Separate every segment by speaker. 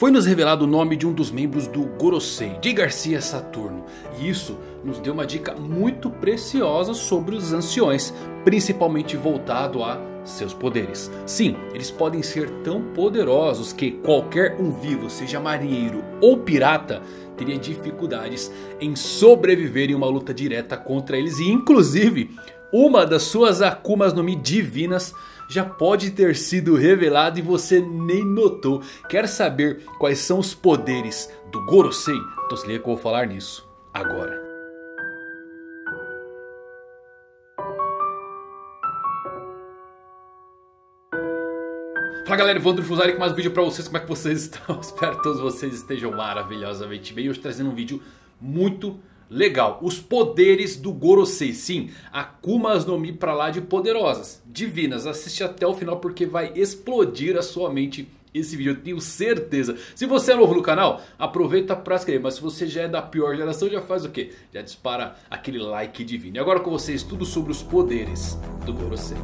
Speaker 1: foi nos revelado o nome de um dos membros do Gorosei, de Garcia Saturno. E isso nos deu uma dica muito preciosa sobre os anciões, principalmente voltado a seus poderes. Sim, eles podem ser tão poderosos que qualquer um vivo, seja marinheiro ou pirata, teria dificuldades em sobreviver em uma luta direta contra eles. E inclusive, uma das suas Akumas no Mi divinas já pode ter sido revelada e você nem notou. Quer saber quais são os poderes do Gorosei? Então se liga que eu vou falar nisso agora. Fala galera, Evandro Fusari com mais um vídeo pra vocês, como é que vocês estão? Espero que todos vocês estejam maravilhosamente bem Hoje trazendo um vídeo muito legal Os poderes do Gorosei, sim, Akumas no Mi pra lá de poderosas, divinas Assiste até o final porque vai explodir a sua mente esse vídeo, eu tenho certeza. Se você é novo no canal, aproveita para se inscrever. Mas se você já é da pior geração, já faz o quê? Já dispara aquele like divino. E agora com vocês, tudo sobre os poderes do Gorosei.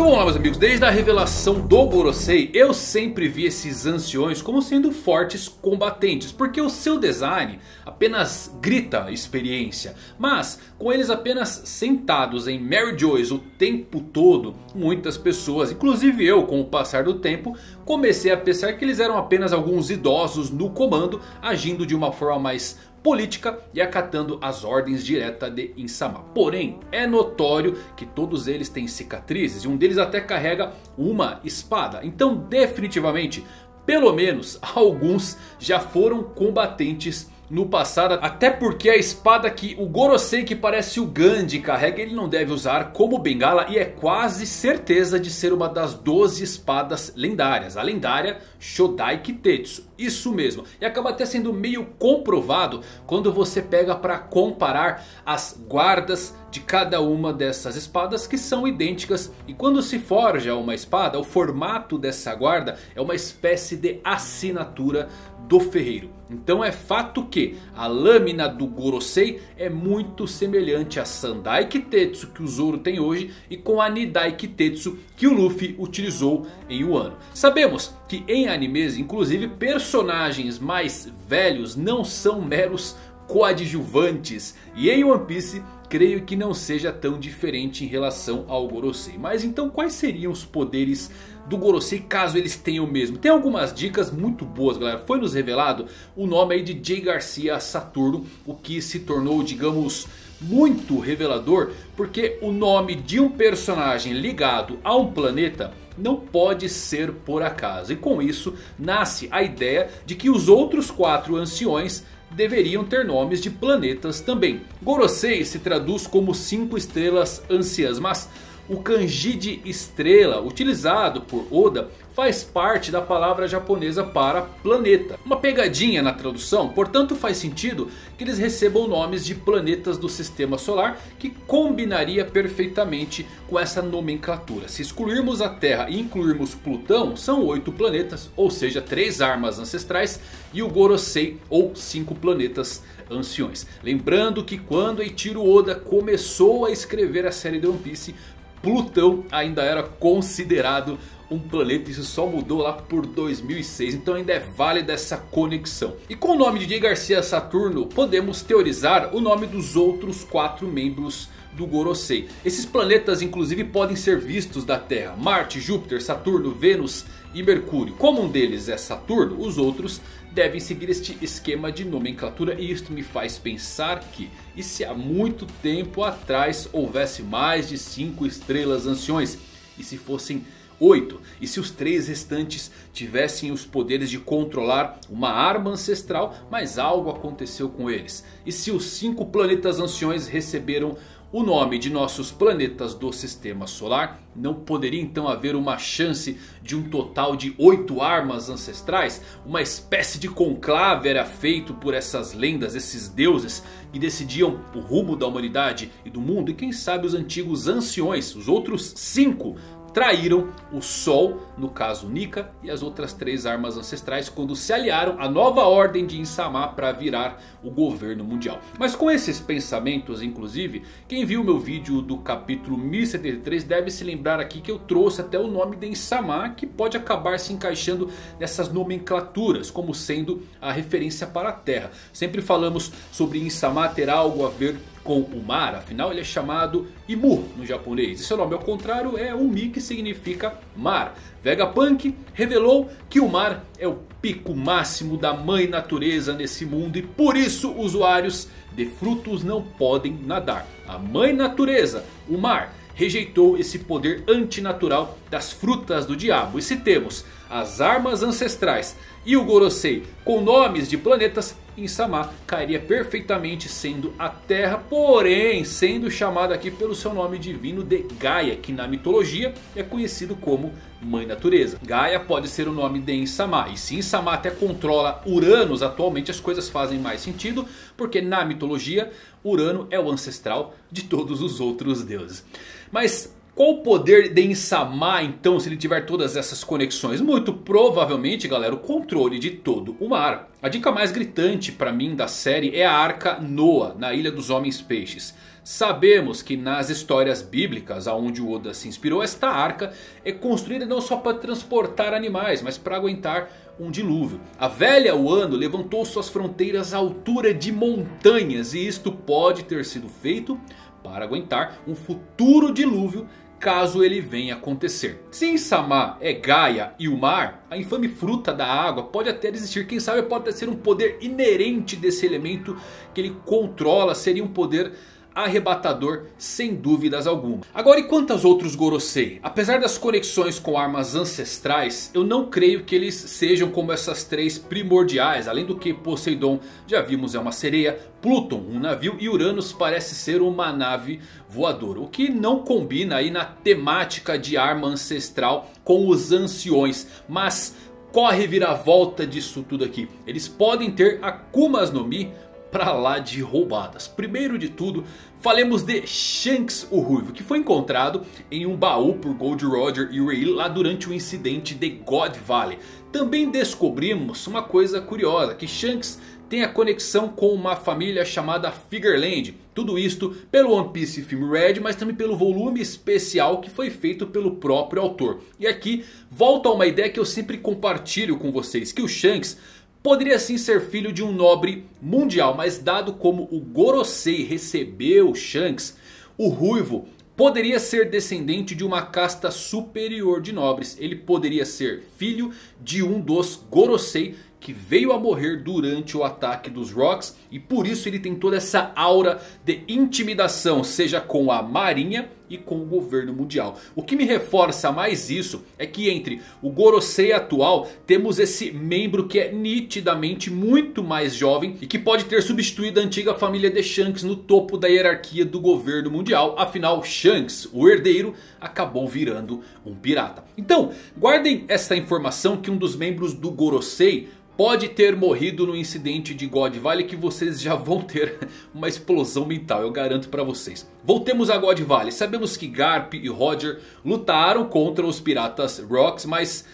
Speaker 1: Então vamos lá meus amigos, desde a revelação do Gorosei eu sempre vi esses anciões como sendo fortes combatentes. Porque o seu design apenas grita experiência. Mas com eles apenas sentados em Mary Joyce o tempo todo. Muitas pessoas, inclusive eu com o passar do tempo, comecei a pensar que eles eram apenas alguns idosos no comando. Agindo de uma forma mais política e acatando as ordens diretas de Insama. Porém, é notório que todos eles têm cicatrizes e um deles até carrega uma espada. Então definitivamente, pelo menos alguns já foram combatentes no passado. Até porque a espada que o Gorosei que parece o Gandhi carrega ele não deve usar como bengala. E é quase certeza de ser uma das 12 espadas lendárias. A lendária Shodai Kitetsu. Isso mesmo. E acaba até sendo meio comprovado quando você pega para comparar as guardas de cada uma dessas espadas que são idênticas. E quando se forja uma espada, o formato dessa guarda é uma espécie de assinatura do ferreiro. Então é fato que a lâmina do Gorosei é muito semelhante a Sandai Kitetsu que o Zoro tem hoje e com a Nidai Kitetsu que o Luffy utilizou em Wano. Sabemos que em animes inclusive personagens mais velhos não são meros coadjuvantes e em One Piece creio que não seja tão diferente em relação ao Gorosei. Mas então quais seriam os poderes do Gorosei caso eles tenham mesmo? Tem algumas dicas muito boas galera. Foi nos revelado o nome aí de Jay Garcia Saturno. O que se tornou digamos muito revelador. Porque o nome de um personagem ligado a um planeta não pode ser por acaso. E com isso nasce a ideia de que os outros quatro anciões deveriam ter nomes de planetas também. Gorosei se traduz como 5 estrelas anciãs, mas o kanji de estrela utilizado por Oda faz parte da palavra japonesa para planeta. Uma pegadinha na tradução, portanto faz sentido que eles recebam nomes de planetas do sistema solar que combinaria perfeitamente com essa nomenclatura. Se excluirmos a Terra e incluirmos Plutão, são oito planetas, ou seja, três armas ancestrais e o Gorosei ou cinco planetas anciões. Lembrando que quando Eiichiro Oda começou a escrever a série de One Piece, Plutão ainda era considerado um planeta. Isso só mudou lá por 2006. Então ainda é válida essa conexão. E com o nome de Jay Garcia Saturno podemos teorizar o nome dos outros quatro membros do Gorosei. Esses planetas inclusive podem ser vistos da Terra. Marte, Júpiter, Saturno, Vênus e Mercúrio. Como um deles é Saturno, os outros devem seguir este esquema de nomenclatura. E isto me faz pensar que e se há muito tempo atrás houvesse mais de 5 estrelas anciões? E se fossem 8. E se os três restantes tivessem os poderes de controlar uma arma ancestral, mas algo aconteceu com eles? E se os cinco planetas anciões receberam o nome de nossos planetas do sistema solar, não poderia então haver uma chance de um total de 8 armas ancestrais? Uma espécie de conclave era feito por essas lendas, esses deuses que decidiam o rumo da humanidade e do mundo. E quem sabe os antigos anciões, os outros 5 traíram o Sol, no caso Nika, e as outras três armas ancestrais quando se aliaram à nova ordem de Insama para virar o governo mundial. Mas com esses pensamentos, inclusive, quem viu meu vídeo do capítulo 1073 deve se lembrar aqui que eu trouxe até o nome de Insama, que pode acabar se encaixando nessas nomenclaturas, como sendo a referência para a Terra. Sempre falamos sobre Insama ter algo a ver com o mar, afinal ele é chamado Imu no japonês. E seu nome ao contrário é Umi que significa mar. Vegapunk revelou que o mar é o pico máximo da mãe natureza nesse mundo e por isso usuários de frutos não podem nadar. A mãe natureza, o mar, rejeitou esse poder antinatural das frutas do diabo. E se temos as armas ancestrais e o Gorosei com nomes de planetas, Insama cairia perfeitamente sendo a Terra, porém sendo chamada aqui pelo seu nome divino de Gaia, que na mitologia é conhecido como Mãe Natureza. Gaia pode ser o nome de Insama, e se Insama até controla Uranus atualmente as coisas fazem mais sentido, porque na mitologia Urano é o ancestral de todos os outros deuses. Mas qual o poder de Insama então se ele tiver todas essas conexões? Muito provavelmente galera o controle de todo o mar. A dica mais gritante para mim da série é a arca Noah na Ilha dos Homens Peixes. Sabemos que nas histórias bíblicas aonde o Oda se inspirou, esta arca é construída não só para transportar animais, mas para aguentar um dilúvio. A velha Wano levantou suas fronteiras à altura de montanhas e isto pode ter sido feito para aguentar um futuro dilúvio caso ele venha acontecer. Se Insama é Gaia e o mar, a infame fruta da água pode até existir. Quem sabe pode até ser um poder inerente desse elemento que ele controla. Seria um poder arrebatador sem dúvidas alguma. Agora e quantos outros Gorosei? Apesar das conexões com armas ancestrais, eu não creio que eles sejam como essas três primordiais. Além do que Poseidon, já vimos, é uma sereia, Pluton, um navio e Uranus parece ser uma nave voadora. O que não combina aí na temática de arma ancestral com os anciões. Mas qual a reviravolta disso tudo aqui? Eles podem ter Akumas no Mi pra lá de roubadas. Primeiro de tudo, falemos de Shanks o Ruivo, que foi encontrado em um baú por Gold Roger e Ray lá durante o incidente de God Valley. Também descobrimos uma coisa curiosa, que Shanks tem a conexão com uma família chamada Figureland. Tudo isto pelo One Piece Film Red, mas também pelo volume especial que foi feito pelo próprio autor. E aqui volta a uma ideia que eu sempre compartilho com vocês, que o Shanks Poderia sim ser filho de um nobre mundial, mas dado como o Gorosei recebeu Shanks, o Ruivo poderia ser descendente de uma casta superior de nobres. Ele poderia ser filho de um dos Gorosei que veio a morrer durante o ataque dos Rocks. E por isso ele tem toda essa aura de intimidação, seja com a marinha e com o governo mundial. O que me reforça mais isso é que entre o Gorosei atual temos esse membro que é nitidamente muito mais jovem. E que pode ter substituído a antiga família de Shanks no topo da hierarquia do governo mundial. Afinal Shanks, o herdeiro, acabou virando um pirata. Então guardem essa informação que um dos membros do Gorosei pode ter morrido no incidente de God Valley que vocês já vão ter uma explosão mental, eu garanto para vocês. Voltemos a God Valley, sabemos que Garp e Roger lutaram contra os piratas Rocks, mas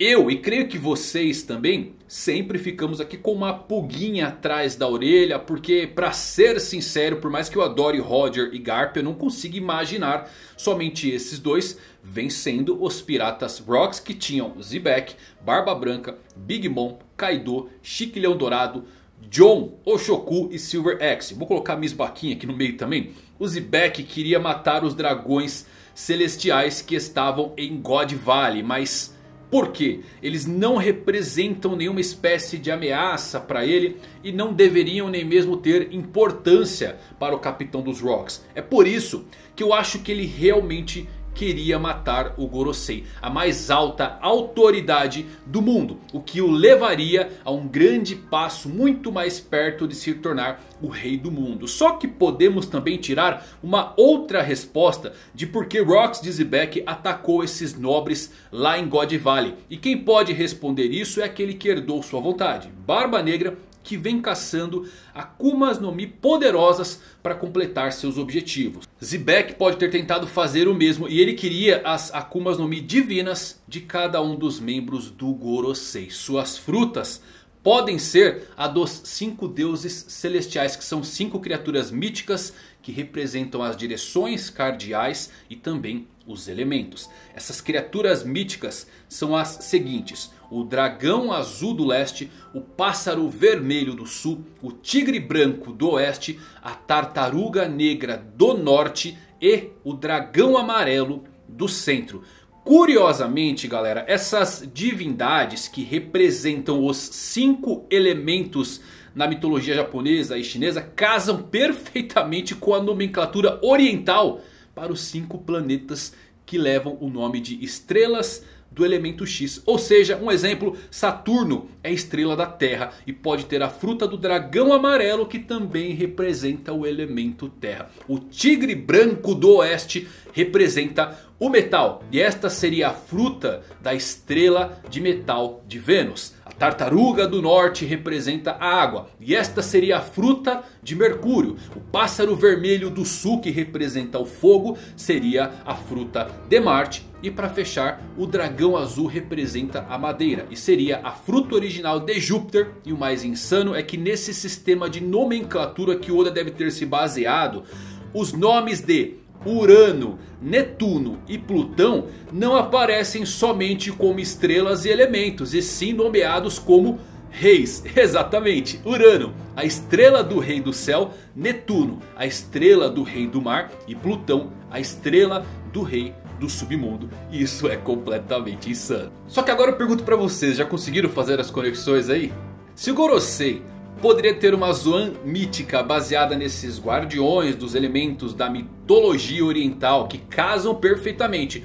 Speaker 1: eu e creio que vocês também sempre ficamos aqui com uma pulguinha atrás da orelha. Porque para ser sincero, por mais que eu adore Roger e Garp, eu não consigo imaginar somente esses dois vencendo os piratas Rocks que tinham Zebek, Barba Branca, Big Mom, Kaido, Chique Leão Dourado, John, Oshoku e Silver Axe. Vou colocar Miss Baquinha aqui no meio também. O Zebek queria matar os dragões celestiais que estavam em God Valley, mas por quê? Eles não representam nenhuma espécie de ameaça para ele e não deveriam nem mesmo ter importância para o capitão dos Rocks. É por isso que eu acho que ele realmente queria matar o Gorosei, a mais alta autoridade do mundo. O que o levaria a um grande passo muito mais perto de se tornar o rei do mundo. Só que podemos também tirar uma outra resposta de por que Rox Dizzyback atacou esses nobres lá em God Valley. E quem pode responder isso é aquele que herdou sua vontade. Barba Negra que vem caçando Akumas no Mi poderosas para completar seus objetivos. Zebek pode ter tentado fazer o mesmo e ele queria as Akumas no Mi divinas de cada um dos membros do Gorosei. Suas frutas podem ser a dos cinco deuses celestiais, que são cinco criaturas míticas que representam as direções cardeais e também os elementos. Essas criaturas míticas são as seguintes: o dragão azul do leste, o pássaro vermelho do sul, o tigre branco do oeste, a tartaruga negra do norte e o dragão amarelo do centro. Curiosamente, galera, essas divindades que representam os cinco elementos na mitologia japonesa e chinesa casam perfeitamente com a nomenclatura oriental para os cinco planetas que levam o nome de estrelas do elemento X. Ou seja, um exemplo, Saturno é estrela da Terra e pode ter a fruta do dragão amarelo que também representa o elemento Terra. O tigre branco do oeste representa o metal e esta seria a fruta da estrela de metal de Vênus. Tartaruga do norte representa a água e esta seria a fruta de Mercúrio. O pássaro vermelho do sul que representa o fogo seria a fruta de Marte. E para fechar, o dragão azul representa a madeira e seria a fruta original de Júpiter. E o mais insano é que nesse sistema de nomenclatura que Oda deve ter se baseado, os nomes de Urano, Netuno e Plutão não aparecem somente como estrelas e elementos, e sim nomeados como reis. Exatamente, Urano, a estrela do rei do céu, Netuno, a estrela do rei do mar e Plutão, a estrela do rei do submundo. Isso é completamente insano. Só que agora eu pergunto pra vocês, já conseguiram fazer as conexões aí? Se o Gorosei poderia ter uma Zoan mítica baseada nesses guardiões dos elementos da mitologia oriental que casam perfeitamente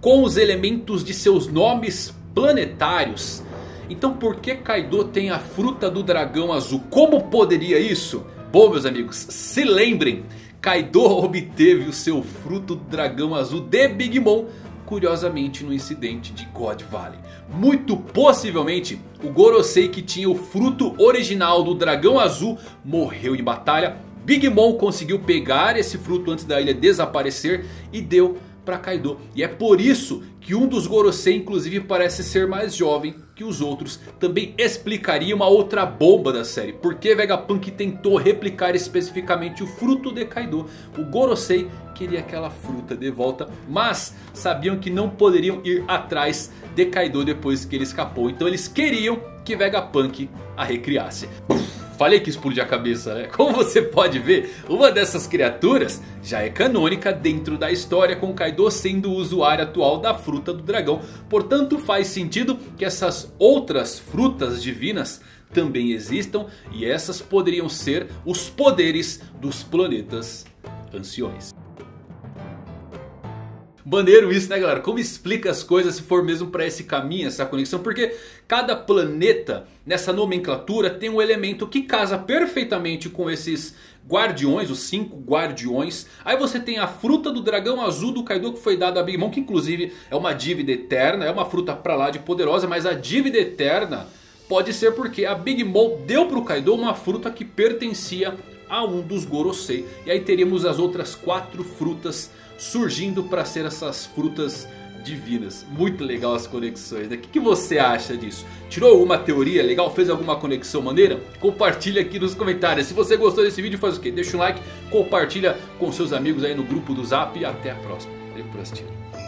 Speaker 1: com os elementos de seus nomes planetários. Então por que Kaido tem a fruta do dragão azul? Como poderia isso? Bom meus amigos, se lembrem, Kaido obteve o seu fruto do dragão azul de Big Mom curiosamente no incidente de God Valley. Muito possivelmente o Gorosei que tinha o fruto original do dragão azul morreu em batalha. Big Mom conseguiu pegar esse fruto antes da ilha desaparecer e deu para Kaido. E é por isso que um dos Gorosei inclusive parece ser mais jovem que os outros. Também explicaria uma outra bomba da série. Por que Vegapunk tentou replicar especificamente o fruto de Kaido. O Gorosei queria aquela fruta de volta. Mas sabiam que não poderiam ir atrás de Kaido depois que ele escapou. Então eles queriam que Vegapunk a recriasse. Falei que explodir a cabeça, né? Como você pode ver, uma dessas criaturas já é canônica dentro da história com Kaido sendo o usuário atual da fruta do dragão. Portanto faz sentido que essas outras frutas divinas também existam e essas poderiam ser os poderes dos planetas anciões. Maneiro isso, né galera? Como explica as coisas se for mesmo para esse caminho, essa conexão? Porque cada planeta nessa nomenclatura tem um elemento que casa perfeitamente com esses guardiões, os cinco guardiões. Aí você tem a fruta do dragão azul do Kaido que foi dada a Big Mom, que inclusive é uma dívida eterna, é uma fruta pra lá de poderosa, mas a dívida eterna pode ser porque a Big Mom deu pro Kaido uma fruta que pertencia a um dos Gorosei. E aí teríamos as outras quatro frutas surgindo para ser essas frutas divinas. Muito legal as conexões, né? O que, que, você acha disso? Tirou alguma teoria legal? Fez alguma conexão maneira? Compartilha aqui nos comentários. Se você gostou desse vídeo, faz o quê? Deixa um like, compartilha com seus amigos aí no grupo do Zap e até a próxima. Por assistir.